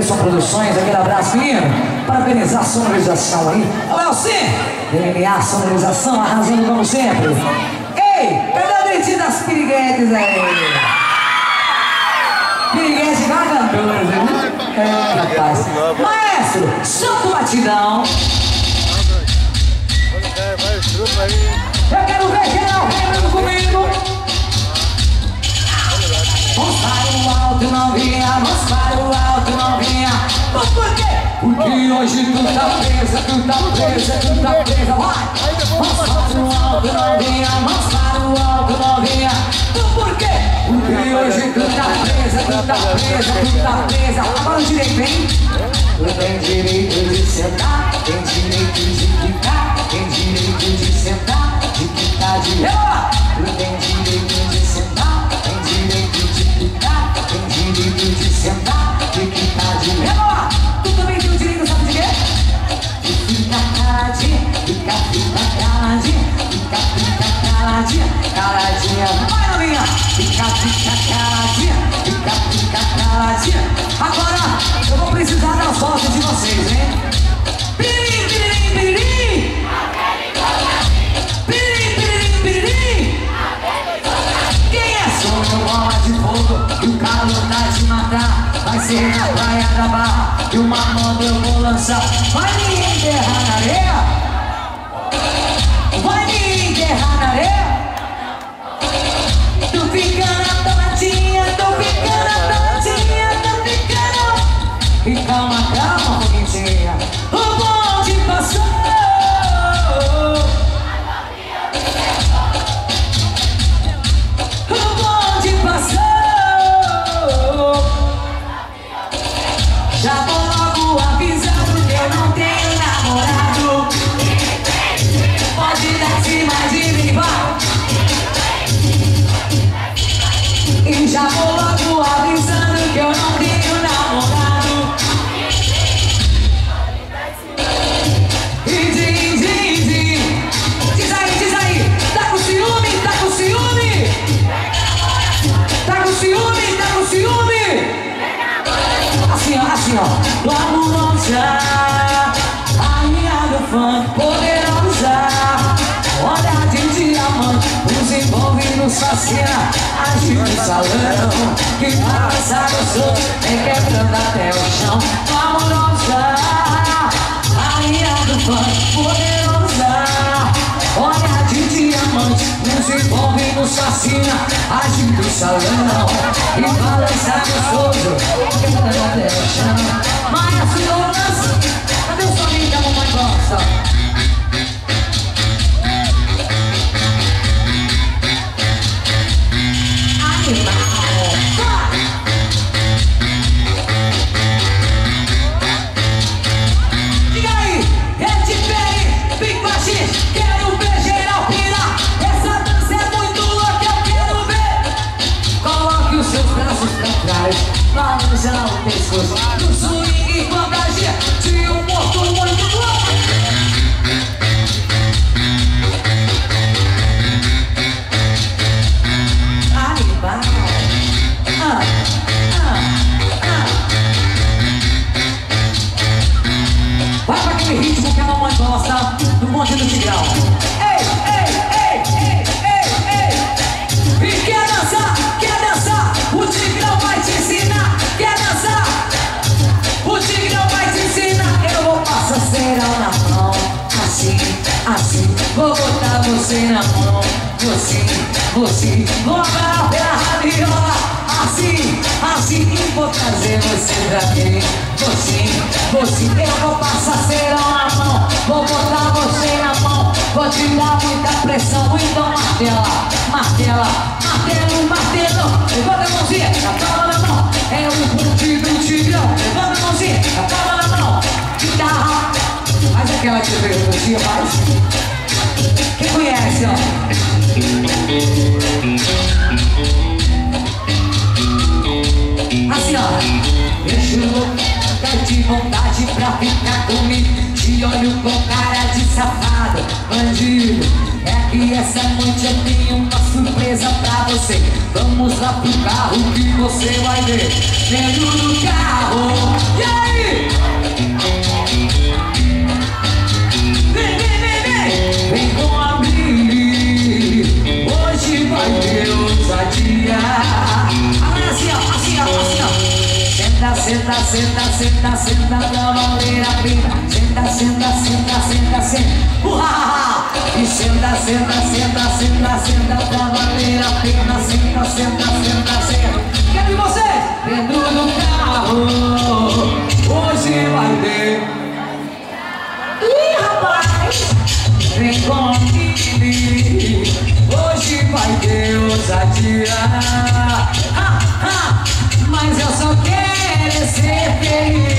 Pessoal Produções, aquele abraço, menino. Parabenizar a sonorização aí. Olha sim, DNA, sonorização, arrasando como sempre. Ei, cadê a dentinha das piriguetes aí? Piriguete vagabundo, viu? É, rapaz. Maestro, solta o batidão. Eu quero ver geral remando comigo. Porque hoje tu tá presa, tu tá presa, tu tá presa. Vai! Vamos para o alto, novinha. Vamos para o alto, novinha. Tu por quê? Porque hoje tu tá presa, tu tá presa, tu tá presa. Agora o direito, hein? Tu tem direito de sentar, tem direito Fica, caladinha, fica, fica caladinha. Agora eu vou precisar das vozes de vocês, hein? Piririm, piririm, piririm! Piririm, piririm, piririm! Quem é bola de fogo? O calor tá matar. Vai ser na praia da barra. E uma moda eu vou lançar. Vai me enterrar na areia? Assim, ó. Vamos lançar a minha do funk poderosa. Olha de diamante, os envolvidos fascina. Agir no salão, que passa gostoso, vem quebrando até o chão. Vamos a minha do funk poderosa. Fascina Agita o salão e balança gostoso. Quebrando até pra trás, balança o pescoço. No swing fantasia de um morto muito louco. Animal. Ah, ah, ah. Vai pra aquele ritmo que a mamãe gosta do monte do tigrão. Cerão na mão, assim, assim. Vou botar você na mão, você, você. Vou agarrar pela rabiola. Assim, assim, e vou trazer você pra mim Você, você, eu vou passar cerão na mão Vou botar você na mão Vou te dar muita pressão Então martela, martela, martelo, martelo Levanta a mãozinha, a palma Que veio no dia, faz Quem conhece, ó? Assim ó, deixo louca de vontade pra ficar comigo Te olho com cara de safado, bandido. É que essa noite eu tenho uma surpresa pra você. Vamos lá pro carro que você vai ver. Dentro do carro, yeah! senta, senta, senta, senta, cavaleira preta. Senta, senta, senta, senta, senta, uhaha! E senta, senta, senta, senta, senta, a pena. Senta, senta, senta, senta. Quer ver você? dentro do carro. Hoje vai ter. Ih, rapaz! Vem comigo. Hoje vai ter ousadia. Ha, ha! Mas eu só quero. Just take it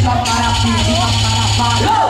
Viva.